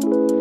you